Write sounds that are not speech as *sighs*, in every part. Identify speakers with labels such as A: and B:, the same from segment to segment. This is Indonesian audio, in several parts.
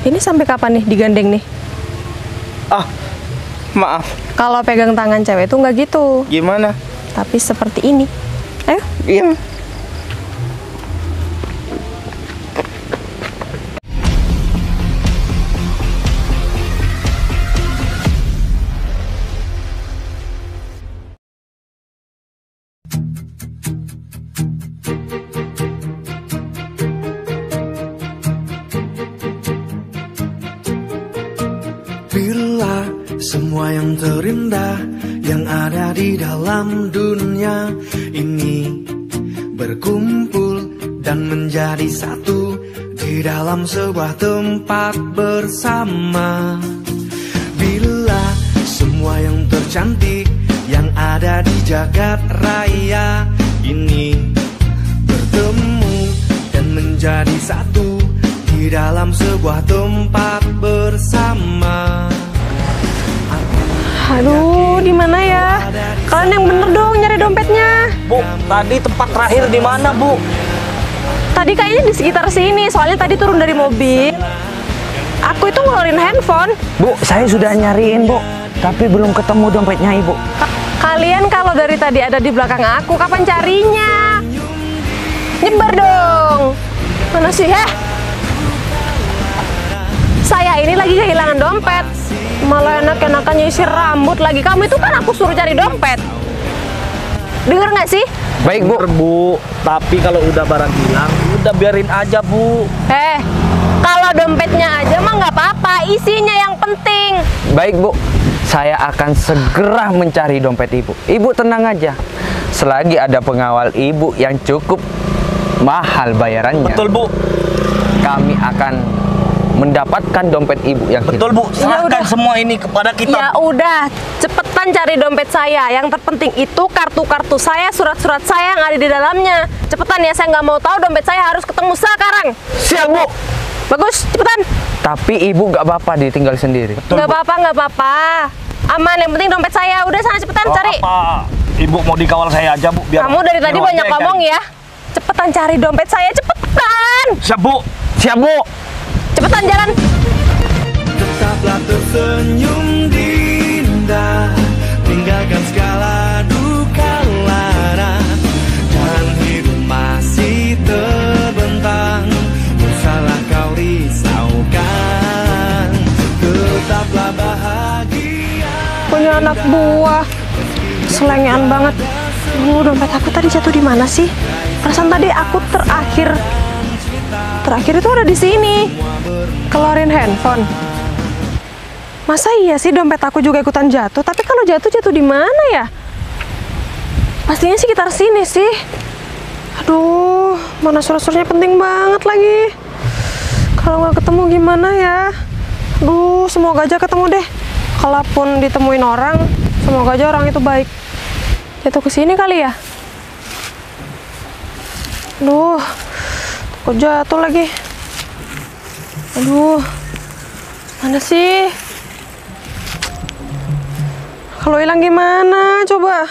A: Ini sampai kapan nih digandeng nih?
B: Ah, maaf.
A: Kalau pegang tangan cewek itu nggak gitu,
B: Gimana?
A: tapi seperti ini. Ayo.
B: Iya.
C: Terindah yang ada di dalam dunia ini berkumpul dan menjadi satu di dalam sebuah tempat bersama. Bila semua yang tercantik yang ada di jagat raya ini bertemu dan menjadi satu di dalam sebuah tempat bersama.
A: Aduh, di mana ya? Kalian yang bener dong nyari dompetnya.
B: Bu, tadi tempat terakhir di mana, Bu?
A: Tadi kayaknya di sekitar sini, soalnya tadi turun dari mobil. Aku itu ngeluarin handphone.
D: Bu, saya sudah nyariin, Bu. Tapi belum ketemu dompetnya Ibu.
A: Ka- Kalian kalau dari tadi ada di belakang aku, kapan carinya? Nyebar dong. Mana sih, heh? Saya ini lagi kehilangan dompet. Malah enak-enakan nyisir rambut lagi. Kamu itu kan aku suruh cari dompet. Dengar nggak sih?
D: Baik, Bu.
B: Bener, Bu. Tapi kalau udah barang hilang, udah biarin aja, Bu.
A: Eh, kalau dompetnya aja mah nggak apa-apa. Isinya yang penting.
D: Baik, Bu. Saya akan segera mencari dompet Ibu. Ibu tenang aja. Selagi ada pengawal Ibu yang cukup mahal bayarannya,
B: Betul, Bu.
D: kami akan mendapatkan dompet Ibu yang hilang.
B: Betul, Bu. Serahkan
A: udah.
B: semua ini kepada kita.
A: Ya udah, cepetan cari dompet saya. Yang terpenting itu kartu-kartu saya, surat-surat saya yang ada di dalamnya. Cepetan ya, saya nggak mau tahu dompet saya harus ketemu sekarang.
D: Siap, Bu.
A: Bagus, cepetan.
D: Tapi Ibu nggak apa-apa ditinggal sendiri.
B: Betul,
A: Nggak apa-apa, nggak apa-apa. Aman, yang penting dompet saya. Udah sana cepetan
B: Oh,
A: cari.
B: apa? Ibu mau dikawal saya aja, Bu. Biar
A: Kamu dari tadi banyak ngomong ya. Cepetan cari dompet saya, cepetan.
B: Siap, Bu.
D: Siap, Bu.
A: Cepetan jalan.
C: Tetaplah tersenyum Dinda Tinggalkan segala duka lara Dan hidup masih terbentang Usahlah kau risaukan Tetaplah bahagia
A: Punya anak buah. Selengean banget. Uh, dompet aku tadi jatuh di mana sih? Perasaan tadi aku terakhir terakhir itu ada di sini. Keluarin handphone. Masa iya sih dompet aku juga ikutan jatuh? Tapi kalau jatuh jatuh di mana ya? Pastinya sekitar sini sih. Aduh, mana surat-suratnya penting banget lagi. Kalau nggak ketemu gimana ya? Aduh, semoga aja ketemu deh. Kalaupun ditemuin orang, semoga aja orang itu baik. Jatuh ke sini kali ya? Aduh, kok jatuh lagi? Aduh, mana sih? Kalau hilang gimana? Coba.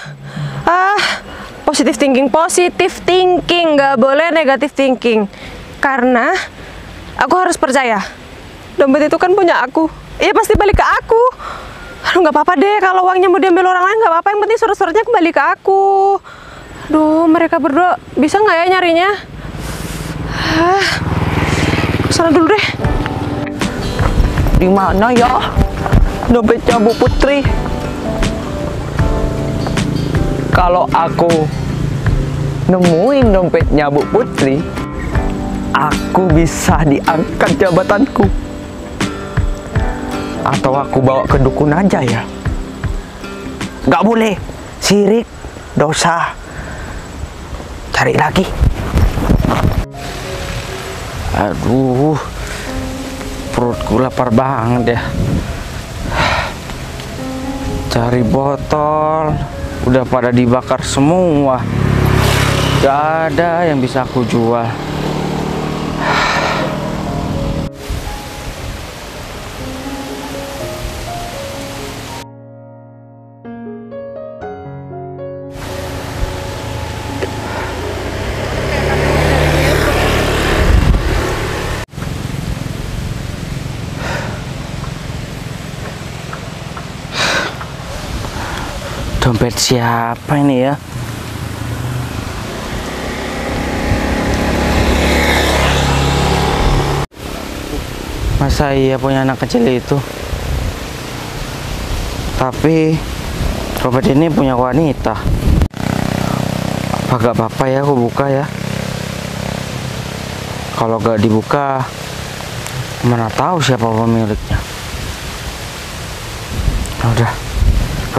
A: Ah, positif thinking, positif thinking, nggak boleh negatif thinking. Karena aku harus percaya, dompet itu kan punya aku. Iya pasti balik ke aku. Aduh nggak apa-apa deh kalau uangnya mau diambil orang lain nggak apa-apa. Yang penting surat-suratnya kembali ke aku. Aduh mereka berdua bisa nggak ya nyarinya? Ah, ke sana dulu deh.
D: Di mana ya dompetnya Bu Putri? Kalau aku nemuin dompetnya Bu Putri, aku bisa diangkat jabatanku. Atau aku bawa ke dukun aja ya? Gak boleh, sirik, dosa. Cari lagi. Aduh, perutku lapar banget ya. Cari botol, udah pada dibakar semua. Gak ada yang bisa aku jual. Dompet siapa ini ya? Masa iya punya anak kecil itu? Tapi dompet ini punya wanita. Apa gak apa-apa ya aku buka ya? Kalau gak dibuka, mana tahu siapa pemiliknya. Udah,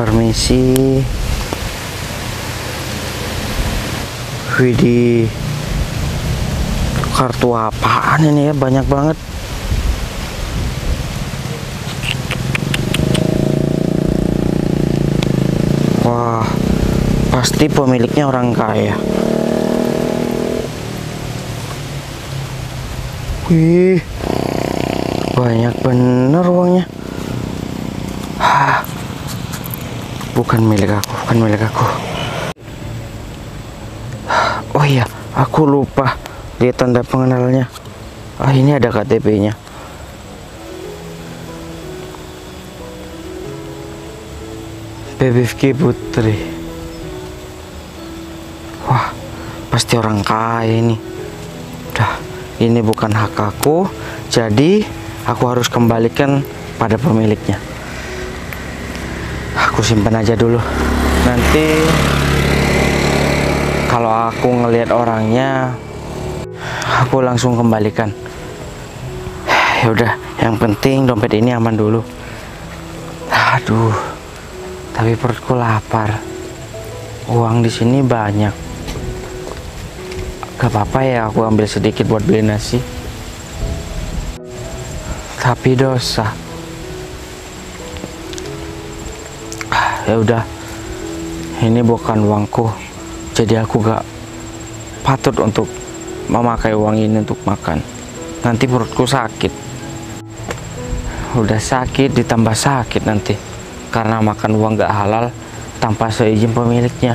D: permisi. Widih, kartu apaan ini ya? Banyak banget. Wah, pasti pemiliknya orang kaya. Wih, banyak bener uangnya. Hah, bukan milik aku, bukan milik aku. Oh iya, aku lupa lihat tanda pengenalnya. Ah, ini ada KTP-nya. Bebifki Putri. Wah, pasti orang kaya ini. Udah, ini bukan hak aku, jadi aku harus kembalikan pada pemiliknya. Aku simpan aja dulu. Nanti kalau aku ngelihat orangnya, aku langsung kembalikan. *sighs* Ya udah, yang penting dompet ini aman dulu. Aduh, tapi perutku lapar. Uang di sini banyak. Gak apa-apa ya aku ambil sedikit buat beli nasi. Tapi dosa. Ya udah. Ini bukan uangku. Jadi aku gak patut untuk memakai uang ini untuk makan. Nanti perutku sakit. Udah sakit ditambah sakit nanti. Karena makan uang gak halal tanpa seizin pemiliknya.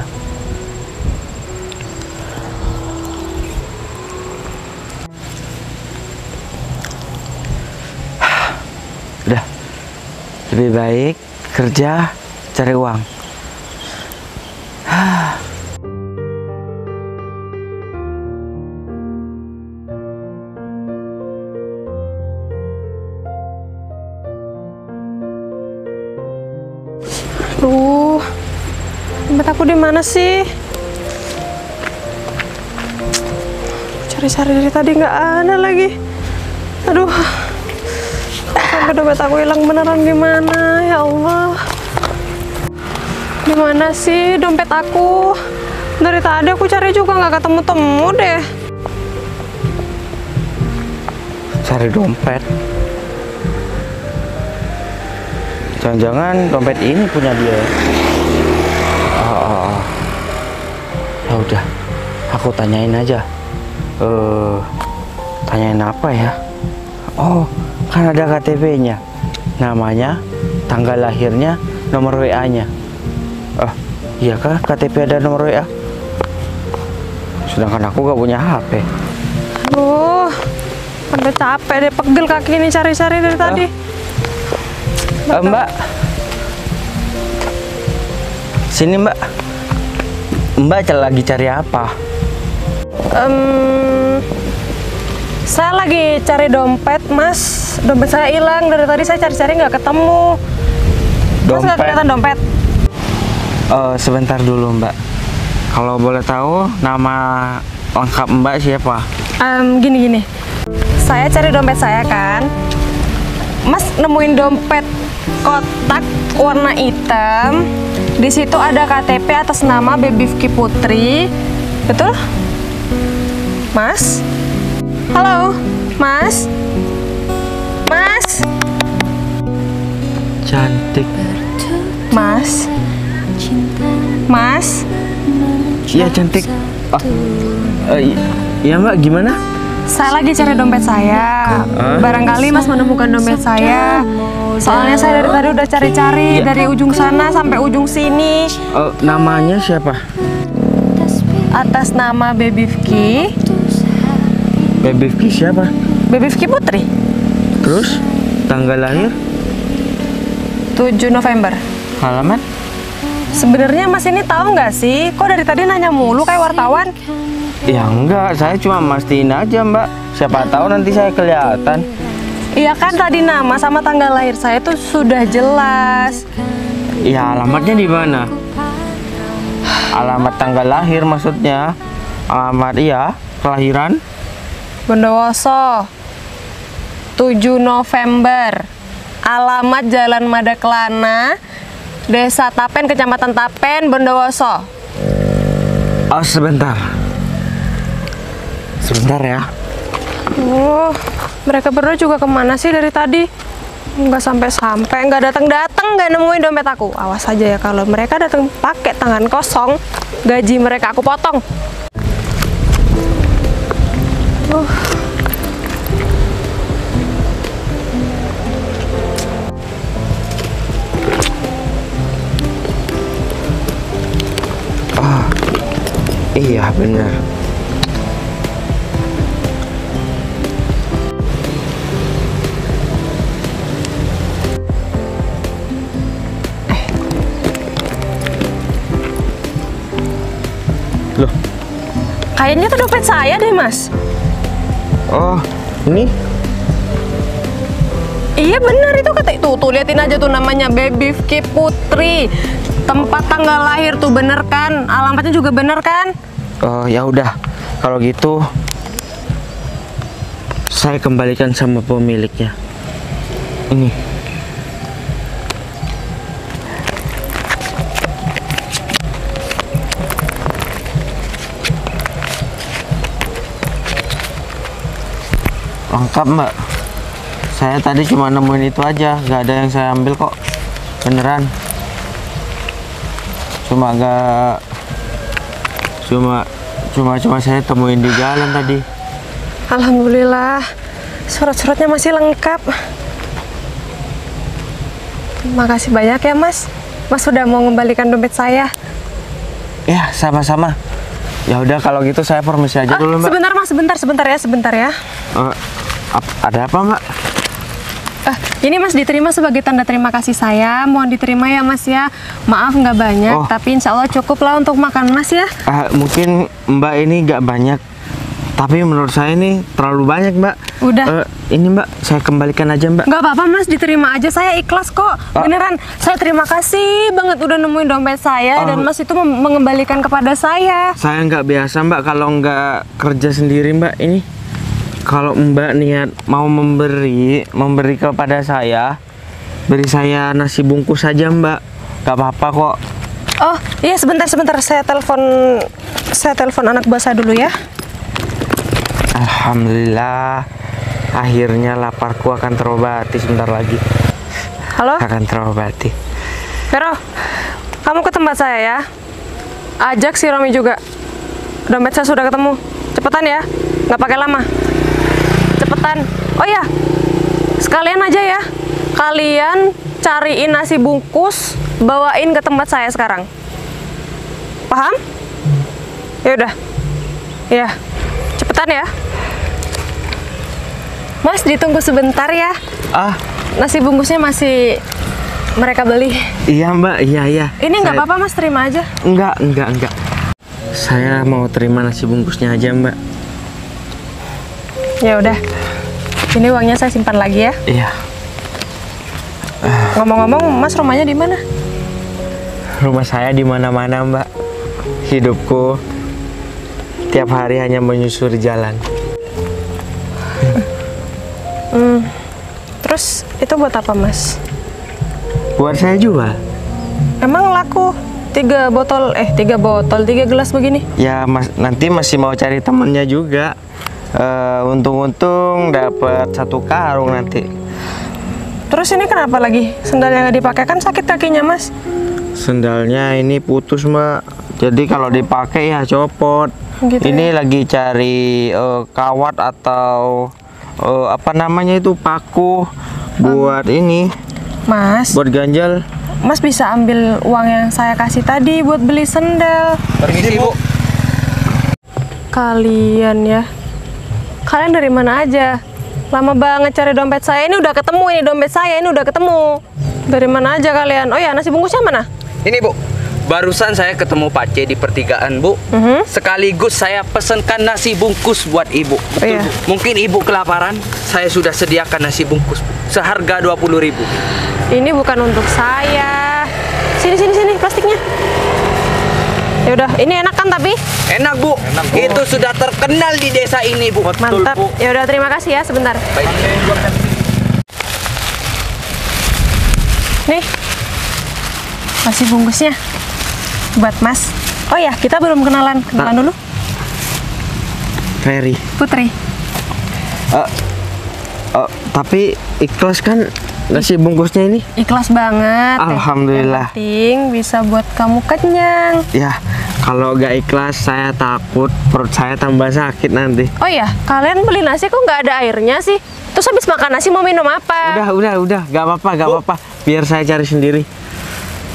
D: Udah. Lebih baik kerja cari uang.
A: Aduh, dompet aku di mana sih? Cari-cari dari tadi nggak ada lagi. Aduh, sampai dompet aku hilang beneran gimana? Ya Allah, di mana sih dompet aku? Dari tadi aku cari juga nggak ketemu-temu deh.
D: Cari dompet. Jangan-jangan dompet ini punya dia. Oh, oh, oh. Ya udah, aku tanyain aja. Eh, tanyain apa ya? Oh, kan ada KTP-nya. Namanya, tanggal lahirnya, nomor WA-nya. Iya kah KTP ada nomor WA? Sedangkan aku gak punya HP.
A: Aduh, sampai capek deh pegel kaki ini cari-cari dari tadi.
D: Eh, mbak, sini mbak. Mbak lagi cari apa?
A: Em, saya lagi cari dompet, Mas. Dompet saya hilang dari tadi saya cari-cari nggak ketemu. Mas nggak kelihatan dompet?
D: Eh, sebentar dulu mbak. Kalau boleh tahu nama lengkap mbak siapa?
A: Em, gini gini. Saya cari dompet saya kan. Mas nemuin dompet kotak warna hitam. Di situ ada KTP atas nama Bebifki Putri. Betul? Mas? Halo, Mas? Mas?
D: Cantik.
A: Mas? Mas?
D: Iya cantik. Oh, i- iya mbak gimana?
A: Saya lagi cari dompet saya.
D: Hah?
A: Barangkali Mas menemukan dompet saya. Soalnya saya dari tadi udah cari-cari
D: Iya.
A: dari ujung sana sampai ujung sini.
D: Eh, namanya siapa?
A: Atas nama Bebifki,
D: Baby Fki siapa?
A: Bebifki Putri.
D: Terus tanggal lahir,
A: 7 November.
D: halaman,
A: Sebenarnya Mas ini tahu nggak sih? Kok dari tadi nanya mulu kayak wartawan?
D: Ya enggak, saya cuma mastiin aja mbak. Siapa tahu nanti saya kelihatan.
A: Iya kan tadi nama sama tanggal lahir saya tuh sudah jelas.
D: Ya alamatnya di mana? Alamat tanggal lahir maksudnya. Alamat iya, kelahiran.
A: Bondowoso 7 November Alamat Jalan Madaklana Desa Tapen, Kecamatan Tapen, Bondowoso
D: Oh sebentar. Sebentar ya.
A: Oh, mereka berdua juga ke mana sih dari tadi? Nggak sampai-sampai, nggak datang-datang, nggak nemuin dompet aku. Awas aja ya kalau mereka datang pakai tangan kosong, gaji mereka aku potong. Uh.
D: Iya benar. Loh,
A: Kayaknya itu dompet saya deh, Mas.
D: oh ini
A: Iya bener itu kata tuh tuh liatin aja tuh namanya Baby Vicky Putri. Tempat tanggal lahir tuh bener kan? Alamatnya juga bener kan?
D: Oh ya udah, kalau gitu saya kembalikan sama pemiliknya. Ini. Lengkap mbak. Saya tadi cuma nemuin itu aja, nggak ada yang saya ambil kok. Beneran. Cuma agak cuma cuma cuma saya temuin di jalan tadi
A: Alhamdulillah surat-suratnya masih lengkap. Makasih banyak ya Mas. Mas sudah mau mengembalikan dompet saya.
D: ya sama-sama ya udah kalau gitu saya permisi aja
A: Ah,
D: dulu mbak
A: sebentar Mas, sebentar, sebentar ya, sebentar ya.
D: Ap- ada apa mbak
A: Ah, ini Mas diterima sebagai tanda terima kasih saya. Mohon diterima ya Mas ya. Maaf nggak banyak,
D: Oh.
A: tapi insya Allah cukup lah untuk makan Mas ya.
D: Ah, mungkin mbak ini nggak banyak tapi menurut saya ini terlalu banyak mbak
A: Udah.
D: Eh, ini mbak saya kembalikan aja mbak
A: Nggak apa-apa Mas, diterima aja. Saya ikhlas kok. Beneran, saya terima kasih banget udah nemuin dompet saya dan
D: Oh.
A: Mas itu mengembalikan kepada saya.
D: saya nggak biasa mbak kalau nggak kerja sendiri mbak ini kalau mbak niat mau memberi memberi kepada saya beri saya nasi bungkus saja mbak nggak apa-apa kok
A: Oh, iya sebentar sebentar saya telepon saya telepon anak buah saya dulu ya.
D: Alhamdulillah akhirnya laparku akan terobati sebentar lagi
A: Halo,
D: akan terobati
A: Vero. Kamu ke tempat saya ya. Ajak si Romi juga. Dompet saya sudah ketemu. Cepetan ya, nggak pakai lama. Cepetan. Oh ya, sekalian aja ya. Kalian cariin nasi bungkus, bawain ke tempat saya sekarang. Paham? Ya udah. Ya, cepetan ya. Mas, ditunggu sebentar ya.
D: ah
A: Nasi bungkusnya masih mereka beli.
D: iya mbak iya iya
A: Ini nggak
D: Saya-
A: apa-apa mas, terima aja.
D: enggak enggak enggak saya mau terima nasi bungkusnya aja mbak
A: Ya udah. Ini uangnya saya simpan lagi ya.
D: iya
A: Ngomong-ngomong, mas rumahnya di mana?
D: rumah saya di mana-mana mbak hidupku tiap hari hanya menyusuri jalan *laughs*
A: Terus itu buat apa mas?
D: buat saya jual
A: Emang laku tiga botol, eh tiga botol, tiga gelas begini?
D: ya mas nanti masih mau cari temennya juga Eh, untung-untung dapat satu karung nanti.
A: Terus ini kenapa lagi? Sendalnya nggak dipakai? Kan sakit kakinya mas?
D: Sendalnya ini putus mbak Jadi kalau dipakai ya copot.
A: Gitu
D: Ini lagi cari eh, kawat atau eh, apa namanya itu paku Buat ini.
A: Mas,
D: Buat ganjal
A: mas bisa ambil uang yang saya kasih tadi buat beli sendal.
D: Permisi bu.
A: Kalian ya, kalian dari mana aja? Lama banget cari dompet saya. Ini udah ketemu ini dompet saya. Ini udah ketemu. Dari mana aja kalian? Oh ya, nasi bungkusnya mana?
B: Ini bu,
D: Barusan saya ketemu Pak C di pertigaan, Bu.
A: Mhm.
D: Sekaligus saya pesenkan nasi bungkus buat Ibu. Betul,
A: Iya.
D: Bu. Mungkin Ibu kelaparan, saya sudah sediakan nasi bungkus, Bu. Seharga 20.000 ribu.
A: Ini bukan untuk saya. Sini sini sini plastiknya. Ya udah, ini enak kan tapi?
D: Enak, Bu. Itu sudah terkenal di desa ini, Bu.
A: Mantap. Ya udah, terima kasih ya sebentar.
D: Baik.
A: Nih. Masih bungkusnya. Buat Mas. Oh ya, kita belum kenalan. Kenalan dulu.
E: Ferry.
A: Putri.
E: Oh, tapi ikhlas kan nasi bungkusnya ini?
A: Ikhlas banget.
E: Alhamdulillah.
A: Yang penting bisa buat kamu kenyang.
E: Ya, kalau gak ikhlas saya takut perut saya tambah sakit nanti.
A: Oh ya, kalian beli nasi kok nggak ada airnya sih? Terus habis makan nasi mau minum apa?
E: Udah, udah, udah, gak apa-apa, gak apa-apa. Biar saya cari sendiri.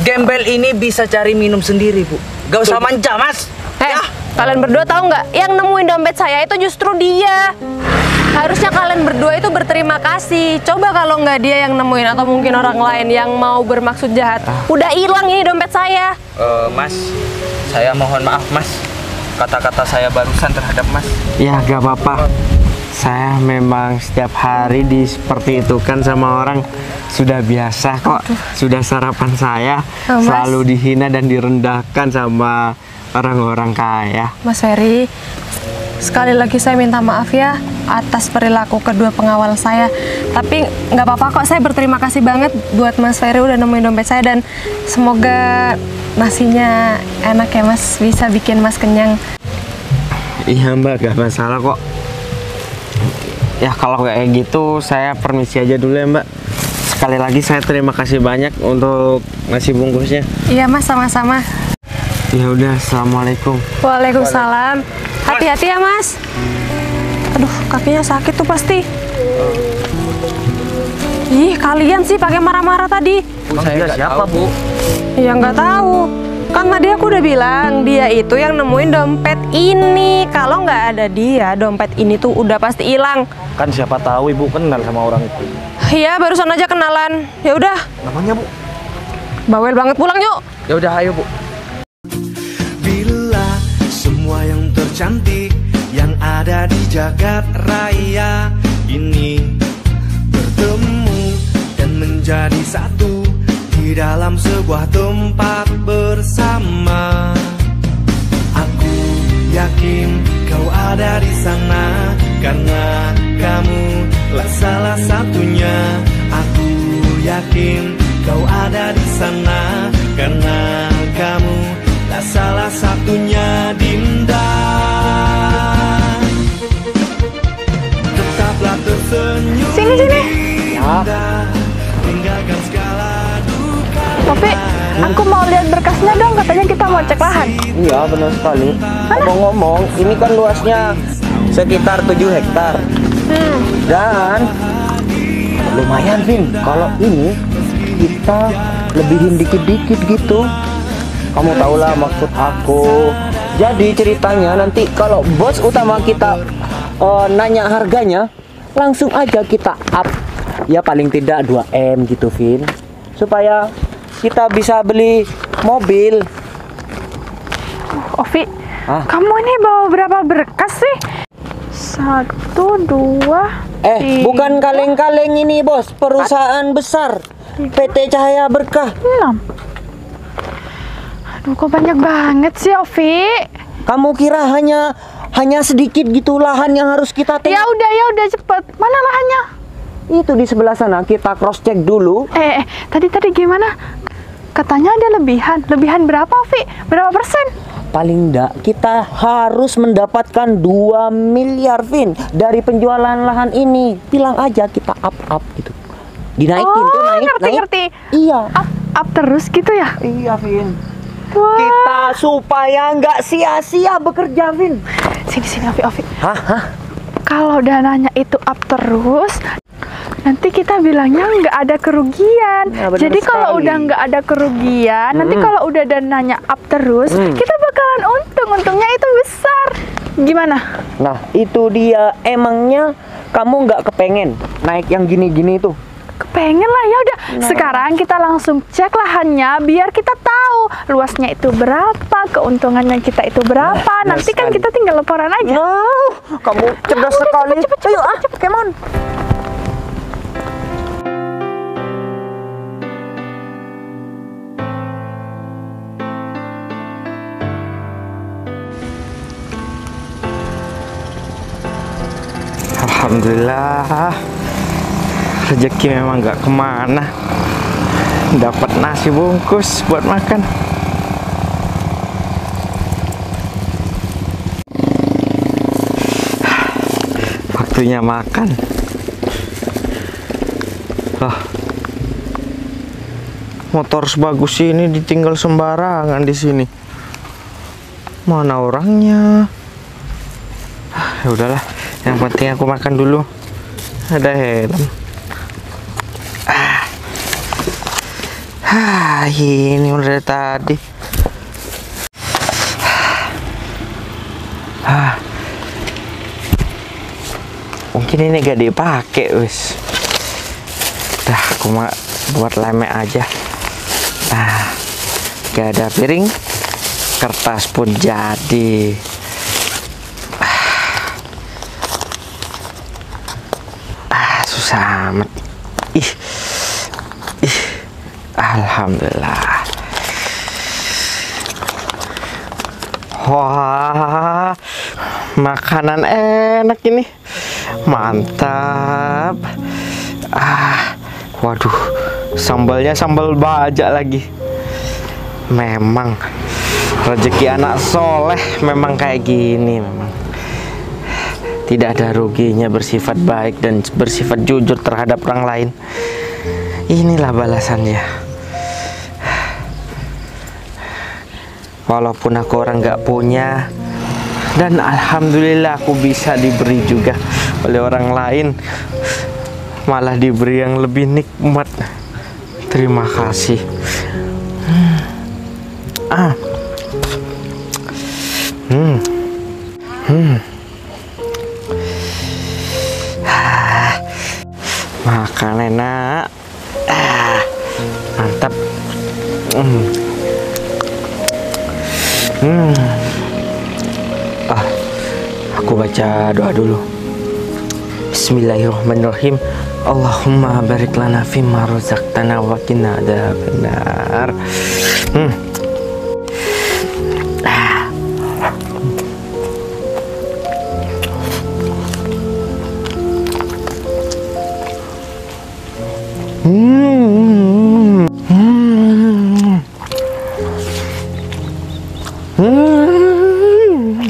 D: Gembel ini bisa cari minum sendiri, Bu. Gak usah manja, Mas.
A: Eh, kalian berdua tahu nggak? Yang nemuin dompet saya itu justru dia. Harusnya kalian berdua itu berterima kasih. Coba kalau nggak dia yang nemuin atau mungkin orang lain yang mau bermaksud jahat. Udah hilang ini dompet saya.
D: Eh, mas, saya mohon maaf, Mas. Kata-kata saya barusan terhadap Mas.
E: Ya, gak apa-apa. Saya memang setiap hari di seperti itu kan sama orang sudah biasa kok. Sudah sarapan saya
A: Oh,
E: selalu dihina dan direndahkan sama orang-orang kaya.
A: Mas Ferry, sekali lagi saya minta maaf ya atas perilaku kedua pengawal saya. Tapi nggak apa-apa kok, saya berterima kasih banget buat Mas Ferry udah nemuin dompet saya dan semoga nasinya enak ya Mas, bisa bikin Mas kenyang.
E: Iya mbak, gak masalah kok. Ya kalau kayak gitu saya permisi aja dulu ya mbak. Sekali lagi saya terima kasih banyak untuk nasi bungkusnya.
A: Iya Mas, sama-sama.
E: Ya udah, assalamualaikum.
A: Waalaikumsalam. Hati-hati ya Mas. Aduh, kakinya sakit tuh pasti. Ih, kalian sih pakai marah-marah tadi.
D: saya siapa, Bu?
A: Ya nggak tahu. Kan tadi aku udah bilang dia itu yang nemuin dompet ini. Kalau nggak ada dia, dompet ini tuh udah pasti hilang.
B: Kan siapa tahu ibu kenal sama orang itu.
A: Iya, barusan aja kenalan. Ya udah,
B: Namanya bu?
A: bawel banget pulang yuk.
D: Ya udah, ayo, Bu.
C: Bila semua yang tercantik yang ada di jagat raya ini bertemu dan menjadi satu dalam sebuah tempat bersama. Aku yakin kau ada di sana karena kamu lah salah satunya. Aku yakin kau ada di sana karena kamu lah salah satunya Dinda. Tetaplah tersenyum
A: Sini, sini.
F: Tapi aku mau lihat berkasnya dong, katanya kita mau cek lahan.
E: Iya benar sekali. Ngomong-ngomong, ini kan luasnya sekitar 7 hektar. Dan lumayan Vin, kalau ini kita lebihin dikit-dikit gitu. Kamu tau lah maksud aku. Jadi ceritanya nanti kalau bos utama kita eh, nanya harganya, langsung aja kita up. Ya paling tidak 2M gitu Vin. Supaya kita bisa beli mobil.
F: Ovi,
E: Hah?
F: kamu ini bawa berapa berkas sih? Satu, dua,
E: Eh,
F: tiga,
E: bukan kaleng-kaleng ini, Bos. Perusahaan besar. PT Cahaya Berkah.
F: enam. Aduh, kok banyak banget sih, Ovi?
E: Kamu kira hanya hanya sedikit gitu lahan yang harus kita
F: Ya
E: tengok?
F: udah, ya udah cepet. Mana lahannya?
E: Itu di sebelah sana kita cross check dulu.
F: Eh, eh, tadi tadi gimana? Katanya ada lebihan. Lebihan berapa, Ovi? Berapa persen?
E: Paling enggak kita harus mendapatkan 2 miliar Vin dari penjualan lahan ini. Bilang aja kita up up gitu. Dinaikin
F: Oh,
E: tuh naik,
F: ngerti,
E: naik.
F: ngerti.
E: Iya.
F: Up, up terus gitu ya?
E: Iya, Vin.
F: Wah.
E: Kita supaya nggak sia-sia bekerja, Vin.
F: Sini, sini, Ovi, Ovi.
E: Hah? Hah?
F: Kalau dananya itu up terus, nanti kita bilangnya nggak ada kerugian.
E: Ya,
F: Jadi kalau
E: sekali.
F: udah nggak ada kerugian, nanti
E: Mm-mm.
F: kalau udah dananya up terus,
E: Mm.
F: kita bakalan untung. Untungnya itu besar. Gimana?
E: Nah, itu dia. Emangnya kamu nggak kepengen naik yang gini-gini tuh?
F: pengen lah ya udah. Sekarang kita langsung cek lahannya biar kita tahu luasnya itu berapa, keuntungannya kita itu berapa. Nanti kan kita tinggal laporan aja.
E: Kamu cerdas sekali. Ayo ah, Kemon.
D: Alhamdulillah. Rezeki memang nggak ke mana. Dapat nasi bungkus buat makan. Waktunya makan. Lah, motor sebagus ini ditinggal sembarangan di sini. Mana orangnya? Ah, ya udahlah yang penting aku makan dulu. Ada helm. Ah, ah ini udah tadi. Ah. Mungkin ini gak dipakai wis. Dah aku mah buat lemek aja. Ah. Gak ada piring kertas pun jadi ah susah amat ih. Ih. Alhamdulillah. Wah. Makanan enak ini. Mantap. Ah. Waduh. Sambalnya sambal bajak lagi. Memang. Rezeki anak soleh memang kayak gini memang tidak ada ruginya bersifat baik dan bersifat jujur terhadap orang lain. Inilah balasannya. Walaupun aku orang nggak punya, dan alhamdulillah aku bisa diberi juga oleh orang lain, malah diberi yang lebih nikmat. Terima kasih. Hmm. Ah. Hmm. Hmm. Makan enak ah, mantap hmm. Hmm. ah aku baca doa dulu Bismillahirrahmanirrahim Allahumma barik lana fimma razaqtana wa adzabannar hmm. Hmm. Hmm. Hmm.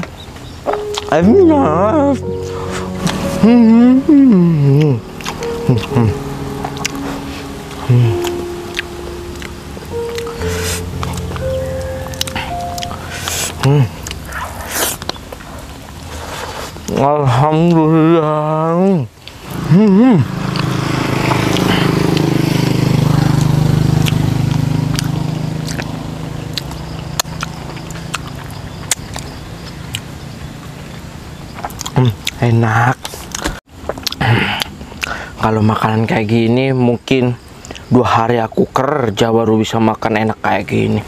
D: Enak. Hmm. Hmm. Alhamdulillah. Hmm. Hmm, enak. Kalau makanan gini mungkin dua hari aku kerja baru bisa makan enak kayak gini.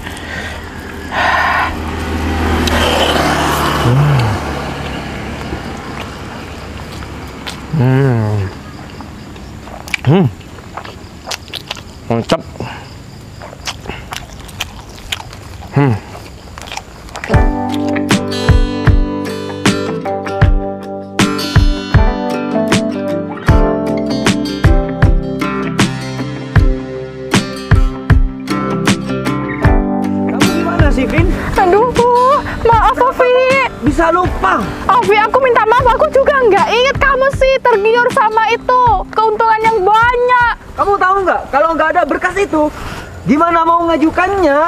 D: Hmm. Hmm. Mantap.
E: Berkas itu, gimana mau ngajukannya?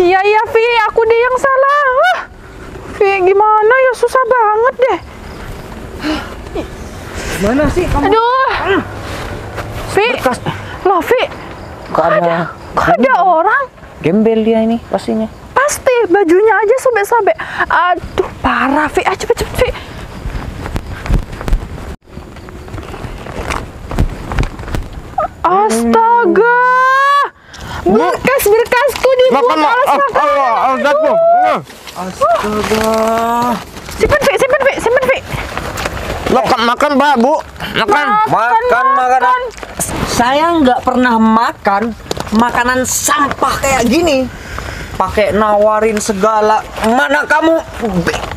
F: Iya, iya, Vi. Aku deh yang salah. Wah, Vi, gimana ya? Susah banget deh.
E: Mana sih kamu?
F: Aduh. Vi.
E: Berkas.
F: Loh, Vi.
E: Kok ada
F: Kok ada orang?
E: gembel dia ini pastinya.
F: Pasti bajunya aja sobek-sobek. Aduh, parah, Vi. Ah, cepet, cepet, Vi. Astaga. Berkas-berkasku dibuat
E: Makan
F: alas makan.
E: Ah. Astaga.
F: Simpen, Vi, simpen, Vi, simpen, Vi.
E: Makan, makan, Pak, Bu. Makan.
F: Makan, makan.
E: Saya nggak pernah makan makanan sampah kayak gini. Pakai nawarin segala. Mana kamu?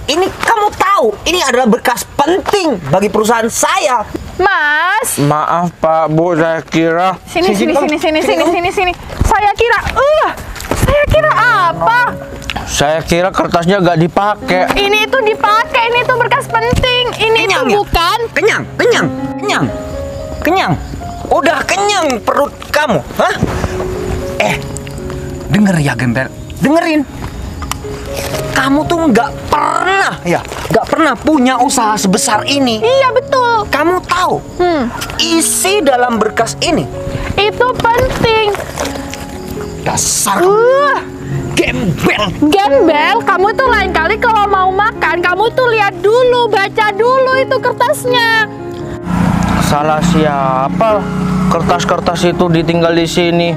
E: Ini kamu tahu, ini adalah berkas penting bagi perusahaan saya.
F: Mas,
E: Maaf, Pak, Bu, saya kira.
F: sini, sini, sini, sini, sini, sini, sini. Saya kira, uh, saya kira apa?
E: Saya kira kertasnya nggak dipakai.
F: Ini itu dipakai, ini itu berkas penting. Ini itu
E: Kenyang ya?
F: bukan.
E: Kenyang, kenyang, kenyang, kenyang. Udah kenyang perut kamu, hah? Eh, denger ya gembel, dengerin. Kamu tuh nggak pernah ya, nggak pernah punya usaha sebesar ini.
F: Iya betul.
E: Kamu tahu
F: Hmm,
E: isi dalam berkas ini
F: itu penting.
E: Dasar
F: Uh,
E: gembel.
F: gembel, kamu tuh lain kali kalau mau makan, kamu tuh lihat dulu, baca dulu itu kertasnya.
D: Salah siapa? Kertas-kertas itu ditinggal di sini.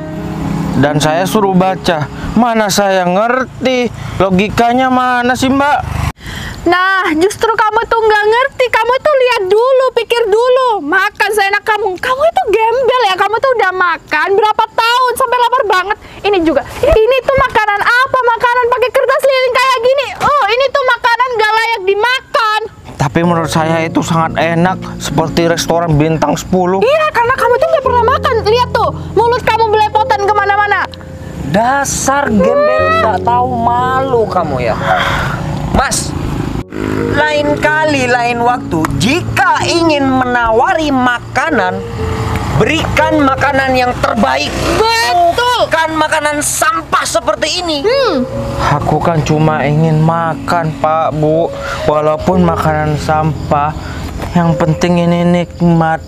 D: Dan saya suruh baca. Mana saya ngerti? Logikanya mana sih, Mbak?
F: Nah, justru kamu tuh nggak ngerti. Kamu tuh lihat dulu, pikir dulu. Makan seenak kamu. Kamu itu gembel ya. Kamu tuh udah makan berapa tahun sampai lapar banget. Ini juga. Ini tuh makanan apa? Makanan pakai kertas lilin kayak gini. Oh, ini tuh makanan nggak layak dimakan.
D: Tapi menurut saya itu sangat enak seperti restoran bintang 10.
F: Iya, karena kamu tuh nggak pernah makan. Lihat tuh, mulut kamu belepotan ke mana-mana.
E: Dasar gembel nggak tahu malu kamu ya. Lain kali lain waktu jika ingin menawari makanan berikan makanan yang terbaik.
F: Betul.
E: Bukan makanan sampah seperti ini.
D: Aku kan cuma ingin makan, Pak, Bu. Walaupun makanan sampah, yang penting ini nikmat.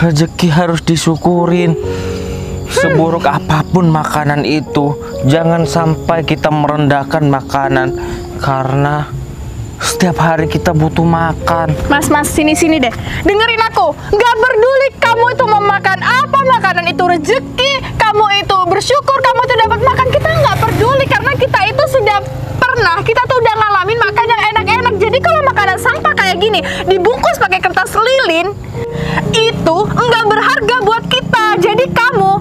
D: Rezeki harus disyukurin. Seburuk apa pun makanan itu, jangan sampai kita merendahkan makanan karena setiap hari kita butuh makan.
F: Mas, mas, sini sini deh. Dengerin aku. Gak peduli kamu itu mau makan apa, makanan itu rezeki, kamu itu bersyukur, kamu itu dapat makan. Kita nggak peduli karena kita itu sudah pernah, kita tuh udah ngalamin makan yang enak-enak. Jadi kalau makanan sampah kayak gini dibungkus pakai kertas lilin, itu nggak berharga buat kita. Jadi kamu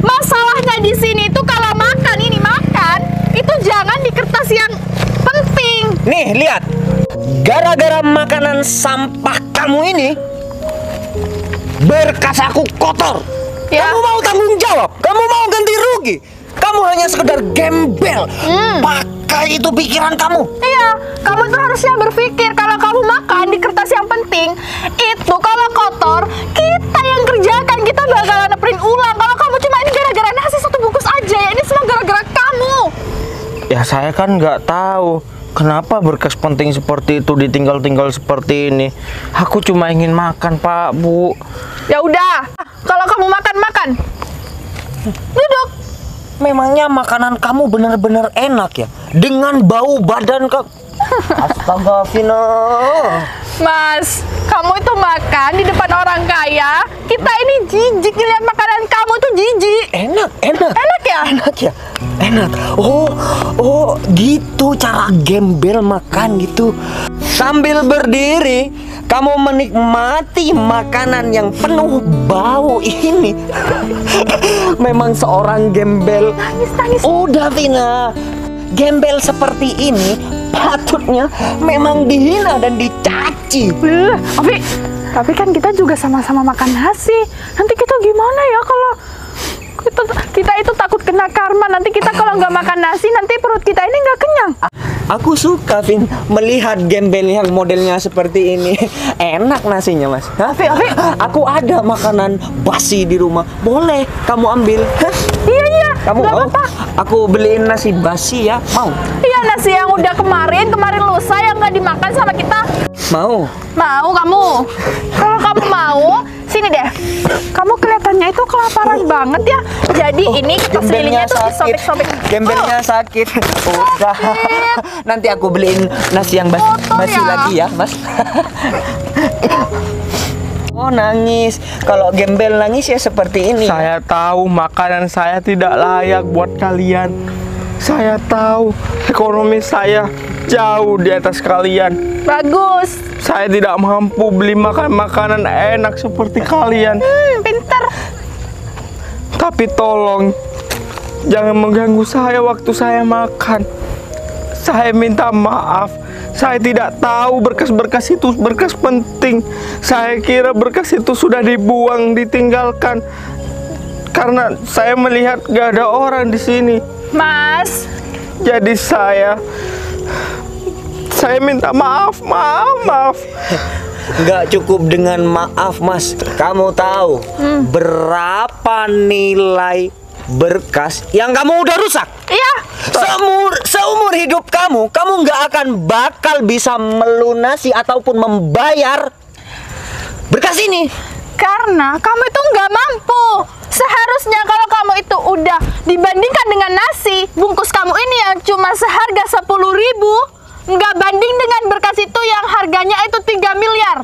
F: masalahnya di sini itu kalau makan ini makan itu jangan di kertas yang penting.
E: Nih, lihat. Gara-gara makanan sampah kamu ini berkas aku kotor.
F: Ya.
E: Kamu mau tanggung jawab? Kamu mau ganti rugi? Kamu hanya sekedar gembel.
F: Hmm.
E: Pakai itu pikiran kamu.
F: Iya, kamu tuh harusnya berpikir kalau kamu makan di kertas yang penting itu kalau kotor kita yang kerjakan kita bakalan print ulang. Kalau kamu cuma ini gara-gara nasi satu bungkus aja ya ini semua gara-gara kamu.
D: Ya saya kan nggak tahu kenapa berkas penting seperti itu ditinggal-tinggal seperti ini. Aku cuma ingin makan, Pak, Bu.
F: Ya udah, kalau kamu makan makan. Duduk.
E: Memangnya makanan kamu benar-benar enak ya? Dengan bau badan kamu. Astaga, Vina.
F: Mas, kamu itu makan di depan orang kaya. Kita ini jijik lihat makanan kamu tuh jijik.
E: Enak, enak.
F: Enak ya?
E: Enak ya? Enak. Oh, oh, gitu cara gembel makan gitu. Sambil berdiri, kamu menikmati makanan yang penuh bau ini. *laughs* Memang seorang gembel.
F: Nangis, nangis.
E: Udah, Vina. Gembel seperti ini patutnya memang dihina dan dicaci.
F: Eh, Ovi, tapi kan kita juga sama-sama makan nasi. Nanti kita gimana ya kalau kita, kita itu takut kena karma. Nanti kita kalau nggak makan nasi, nanti perut kita ini nggak kenyang.
E: Aku suka, Vin, melihat gembel yang modelnya seperti ini. *laughs* Enak nasinya, Mas.
F: Ovi.
E: Aku ada makanan basi di rumah. Boleh kamu ambil. Kamu mau?
F: apa-apa.
E: Aku beliin nasi basi ya. Mau?
F: Iya, nasi yang udah kemarin, kemarin lusa yang nggak dimakan sama kita.
E: Mau?
F: Mau kamu? Kalau kamu mau, sini deh. Kamu kelihatannya itu kelaparan banget ya. Jadi ini kertas lilinnya tuh disobek-sobek.
E: Gembelnya sakit. Udah. *laughs* Nanti aku beliin nasi yang basi, basi
F: ya?
E: lagi ya, Mas. *laughs* Oh nangis. Kalau gembel nangis ya seperti ini.
D: Saya tahu makanan saya tidak layak buat kalian. Saya tahu ekonomi saya jauh di atas kalian.
F: Bagus.
D: Saya tidak mampu beli makan makanan enak seperti kalian.
F: Hmm, pinter.
D: Tapi tolong jangan mengganggu saya waktu saya makan. Saya minta maaf. Saya tidak tahu berkas-berkas itu berkas penting. Saya kira berkas itu sudah dibuang, ditinggalkan. Karena saya melihat gak ada orang di sini.
F: Mas,
D: Jadi saya saya minta maaf, maaf, maaf.
E: Nggak cukup dengan maaf mas Kamu tahu Berapa nilai berkas yang kamu udah rusak
F: iya.
E: Seumur, seumur hidup kamu Kamu nggak akan bakal bisa melunasi Ataupun membayar Berkas ini
F: Karena kamu itu nggak mampu. Seharusnya kalau kamu itu udah dibandingkan dengan nasi, bungkus kamu ini yang cuma seharga 10.000 ribu, nggak banding dengan berkas itu yang harganya itu 3 miliar.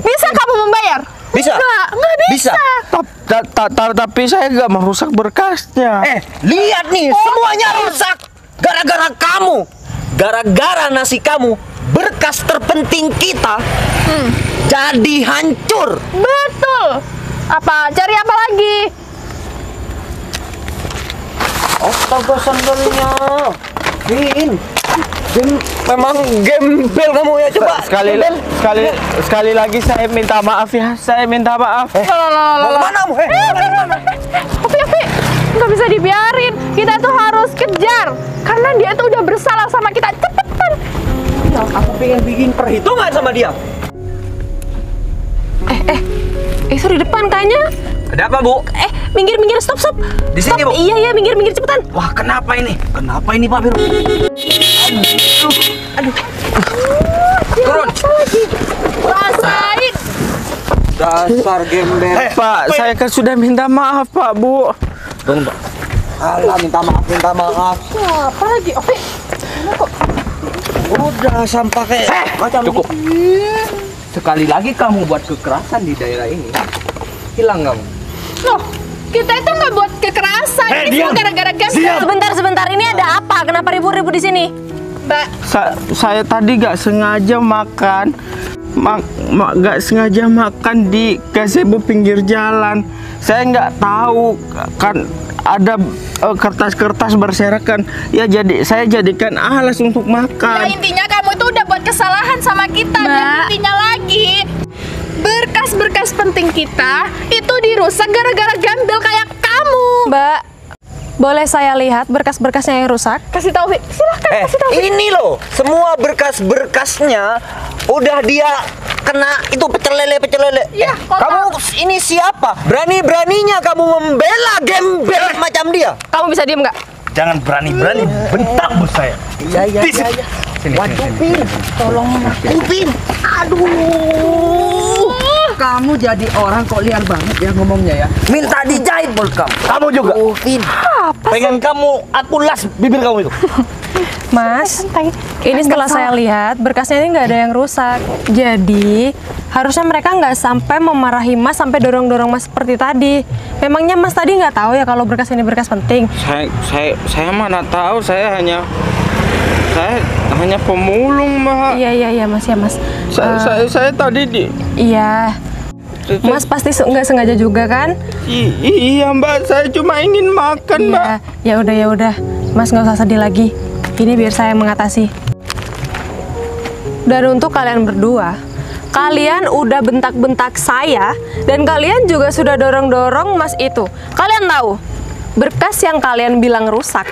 F: Bisa kamu membayar?
E: Bisa?
F: Nggak, nggak bisa.
E: Bisa.
D: Ta- ta- ta- ta- tapi saya nggak merusak berkasnya.
E: Eh, lihat nih, semuanya rusak gara-gara kamu. Gara-gara nasi kamu, berkas terpenting kita jadi hancur.
F: Betul. Apa? Cari apa lagi?
E: Astaga sandalnya. Vin. Vin, memang gembel kamu ya coba.
D: sekali
E: gembel.
D: sekali sekali lagi saya minta maaf ya. Saya minta maaf.
E: Eh, mau ke mana kamu? Eh, ke mana?
F: Opi, Opi, nggak bisa dibiarin. Kita tuh harus kejar. Karena dia tuh udah bersalah sama kita. Cepetan.
E: Aku pengen bikin perhitungan sama dia.
A: Eh, eh, itu di depan kayaknya.
E: Ada apa, Bu?
A: Eh, minggir, minggir, stop, stop.
E: Di sini,
A: Stop.
E: Bu?
A: Iya, iya, minggir, minggir, cepetan.
E: Wah, kenapa ini? Kenapa ini, Pak Biru? Aduh. Turun.
F: Rasain.
E: Dasar gembel.
D: Eh, Pak, saya kan sudah minta maaf, Pak, Bu.
E: Tunggu, Pak. Alah, minta maaf, minta maaf.
F: Apa lagi? Opi.
E: Udah sampai kayak macam
B: Cukup. Sekali lagi kamu buat kekerasan di daerah ini, hilang kamu.
F: Loh, kita itu nggak buat kekerasan.
B: Eh,
F: ini semua gara-gara gembel.
A: Sebentar, sebentar. Ini ada apa? Kenapa ribut-ribut di sini?
F: Mbak,
D: Sa- saya tadi gak sengaja makan mak ma- gak sengaja makan di gazebo pinggir jalan saya nggak tahu kan ada eh, kertas-kertas berserakan ya jadi saya jadikan alas untuk
F: ya
D: makan
F: intinya kamu itu udah buat kesalahan sama kita. Dan
A: Mbak.
F: intinya lagi, berkas-berkas penting kita itu dirusak gara-gara gembel kayak kamu.
A: Mbak, boleh saya lihat berkas-berkasnya yang rusak?
F: Kasih tahu, silahkan
E: Eh,
F: kasih tahu.
E: Ini loh, semua berkas-berkasnya udah dia kena itu pecel lele pecel lele.
F: Iya,
E: Eh,
F: kotak.
E: kamu ini siapa? Berani-beraninya kamu membela gembel macam dia?
A: Kamu bisa diem nggak?
B: Jangan berani-berani bentak bos saya.
E: Iya, iya, iya. iya.
B: Sini,
E: Waduh,
B: sini,
E: Pin, tolong aku, Pin. Aduh.
B: Kamu jadi orang kok liar banget ya ngomongnya ya.
E: Minta dijahit mulut kamu.
B: Kamu juga.
E: Oh, Pin.
B: Pengen kamu aku las bibir kamu itu. *laughs*
A: Mas, ini setelah saya lihat berkasnya ini nggak ada yang rusak. Jadi harusnya mereka nggak sampai memarahi Mas sampai dorong-dorong Mas seperti tadi. Memangnya Mas tadi nggak tahu ya kalau berkas ini berkas penting?
D: saya saya saya mana tahu saya hanya saya hanya pemulung mbak
A: Iya iya iya Mas ya Mas.
D: saya,
A: Eh,
D: saya saya tadi di
A: Iya. Mas pasti nggak sengaja juga kan?
D: I- iya mbak saya cuma ingin makan mbak
A: Iya. Ya udah ya udah. Mas nggak usah sedih lagi. Ini biar saya yang mengatasi. Dan untuk kalian berdua, kalian udah bentak-bentak saya dan kalian juga sudah dorong-dorong Mas itu. Kalian tahu, berkas yang kalian bilang rusak,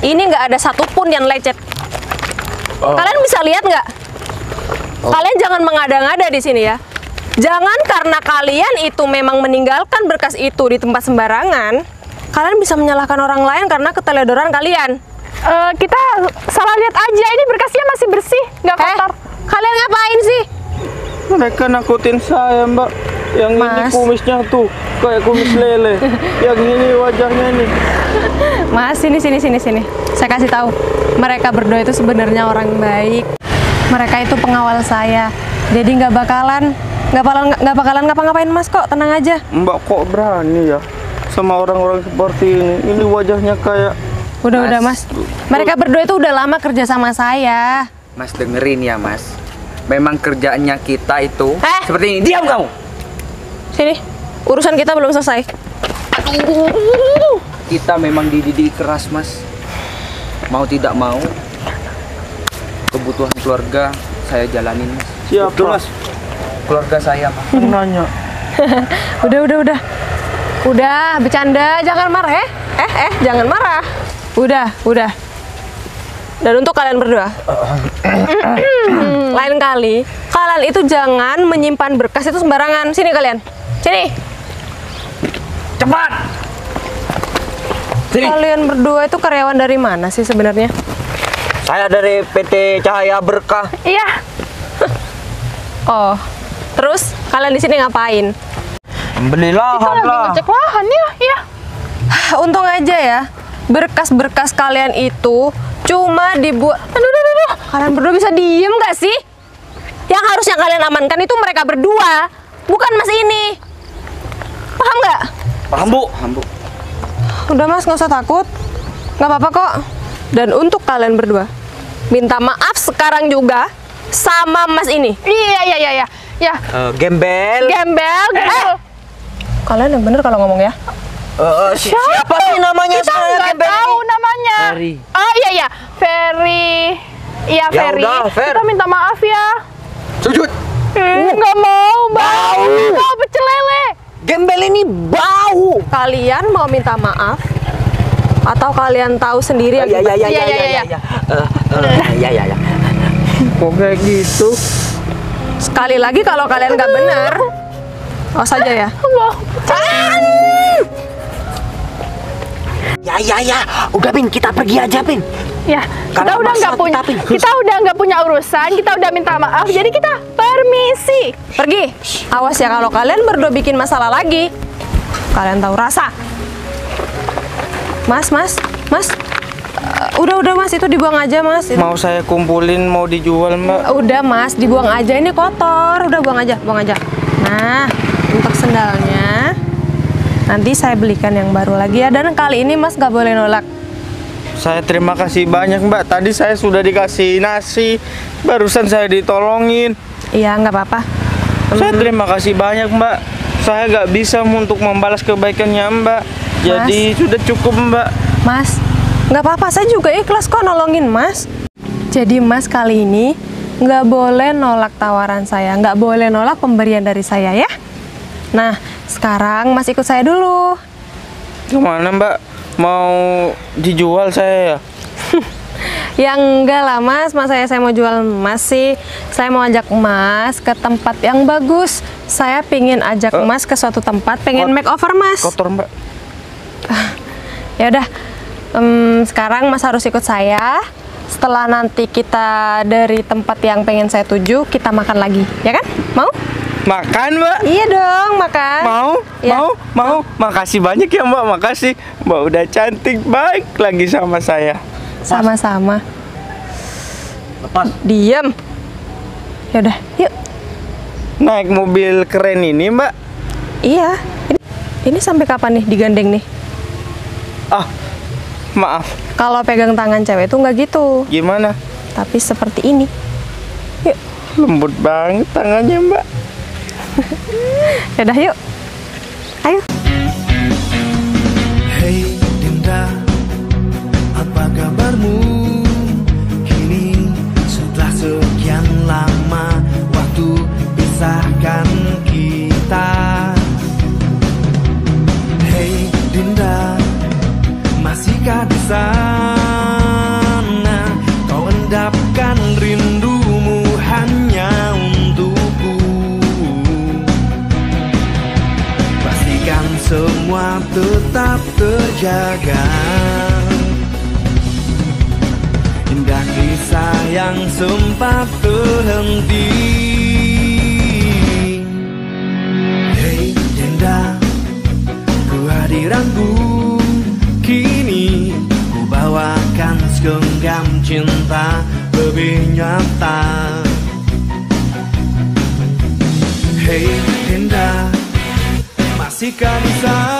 A: ini nggak ada satupun yang lecet. Kalian bisa lihat nggak? Kalian jangan mengada-ngada di sini ya. Jangan karena kalian itu memang meninggalkan berkas itu di tempat sembarangan, kalian bisa menyalahkan orang lain karena keteledoran kalian.
F: Eh, kita salah lihat aja. Ini berkasnya masih bersih, nggak
A: Eh,
F: kotor.
A: kalian ngapain sih?
D: mereka nakutin saya mbak yang ini
A: Mas.
D: kumisnya tuh kayak kumis lele *laughs* yang ini wajahnya nih
A: Mas, sini sini sini sini. Saya kasih tahu, mereka berdua itu sebenarnya orang baik. Mereka itu pengawal saya. Jadi nggak bakalan Nggak bakalan nggak bakalan ngapa-ngapain Mas kok, tenang aja.
E: Mbak kok berani ya sama orang-orang seperti ini? Ini wajahnya kayak
A: Udah udah Mas. Mereka berdua itu udah lama kerja sama saya.
B: Mas dengerin ya Mas. Memang kerjaannya kita itu
A: Eh!
B: seperti ini. Diam kamu.
A: Sini, urusan kita belum selesai.
B: Kita memang dididik keras Mas. Mau tidak mau kebutuhan keluarga saya jalanin Mas.
E: siapa?
B: Betul, Mas. Keluarga saya Mas.
E: Nanya. *laughs*
A: Udah udah udah. Udah, bercanda, jangan marah eh. Eh eh, jangan marah. Udah, udah. Dan untuk kalian berdua, *coughs* lain kali kalian itu jangan menyimpan berkas itu sembarangan. Sini kalian, sini.
B: Cepat. Sini.
A: Kalian berdua itu karyawan dari mana sih sebenarnya?
E: Saya dari PT Cahaya Berkah.
F: Iya.
A: Oh, terus kalian di sini ngapain?
E: Beli
F: Kita
E: lahan
F: lagi
E: lah.
F: ngecek lahan ya, iya. *sighs*
A: Untung aja ya, berkas-berkas kalian itu cuma dibuat. Aduh, aduh, aduh. Kalian berdua bisa diem gak sih? Yang harusnya kalian amankan itu mereka berdua, bukan mas ini. Paham nggak?
E: Paham bu?
B: Ambu.
A: Udah mas, nggak usah takut. Nggak apa-apa kok. Dan untuk kalian berdua, minta maaf sekarang juga sama mas ini.
F: Iya, iya, iya, iya. Ya,
E: Eh, gembel.
F: gembel, gembel.
A: Kalian yang bener kalau ngomong ya.
E: Eh, si- siapa sih namanya
F: Kita
E: saya
F: nggak
E: gembel
F: tahu
E: ini?
F: namanya.
B: Ferry.
F: Oh iya iya, Ferry. Iya
E: Ya
F: Ferry.
E: udah, Fer.
F: Kita minta maaf ya.
B: Sujud.
F: Eh, nggak mau, bau. Bau pecel lele.
E: Gembel ini bau.
A: Kalian mau minta maaf atau kalian tahu sendiri
E: Ya ya ya ya
F: Iya,
E: ya
F: iya,
E: ya
F: iya.
E: ya. Eh, eh, Ya ya ya. Kok kayak gitu?
A: Sekali lagi kalau kalian nggak benar, awas aja ya.
F: Bau.
E: Ya ya ya. Udah Pin, kita pergi aja Pin.
F: Ya, kita udah nggak punya,
E: kita, Pin.
F: kita udah nggak punya urusan, kita udah minta maaf, jadi kita permisi.
A: Pergi. Awas ya kalau kalian berdua bikin masalah lagi. Kalian tahu rasa. Mas, mas, mas. Udah, udah mas, itu dibuang aja mas. Itu-
E: Mau saya kumpulin mau dijual Mbak.
A: Udah mas, dibuang aja ini kotor. Udah buang aja, buang aja. Nah, untuk sendalnya nanti saya belikan yang baru lagi ya. Dan kali ini mas nggak boleh nolak.
E: Saya terima kasih banyak Mbak. Tadi saya sudah dikasih nasi. Barusan saya ditolongin.
A: Iya, nggak apa-apa.
E: Saya terima kasih banyak Mbak. Saya nggak bisa untuk membalas kebaikannya Mbak. Jadi sudah cukup Mbak.
A: Mas, nggak apa-apa. Saya juga ikhlas kok nolongin mas. Jadi mas kali ini nggak boleh nolak tawaran saya, nggak boleh nolak pemberian dari saya ya. Nah, sekarang mas ikut saya dulu.
E: Gimana Mbak? Mau dijual saya ya? *laughs*
A: Ya enggak lah mas, mas saya, saya mau jual emas sih Saya mau ajak mas ke tempat yang bagus Saya pingin ajak
E: Eh.
A: mas ke suatu tempat, pengen
E: Kot-
A: make over mas
E: Kotor Mbak. *laughs*
A: Ya udah, em, sekarang mas harus ikut saya Setelah nanti kita dari tempat yang pengen saya tuju, kita makan lagi, ya kan? Mau?
E: Makan Mbak?
A: Iya dong, makan
E: Mau?
A: Ya.
E: Mau? Mau? Makasih banyak ya Mbak. Makasih. Mbak udah cantik baik lagi sama saya.
A: Sama-sama
B: Lepas.
A: Diem Ya udah, yuk
E: Naik mobil keren ini Mbak.
A: Iya Ini, ini sampai kapan nih digandeng nih?
E: Ah, maaf.
A: Kalau pegang tangan cewek itu nggak gitu,
E: Gimana?
A: tapi seperti ini. Yuk,
E: Lembut banget tangannya Mbak. *laughs*
A: yaudah yuk. Ayo.
C: Hei Dinda, apa kabarmu? Masihkah di sana? Kau endapkan rindumu hanya untukku. Pastikan semua tetap terjaga Indah kisah yang sempat terhenti Hei bawakan segenggam cinta lebih nyata. Hei Dinda Masihkah di sana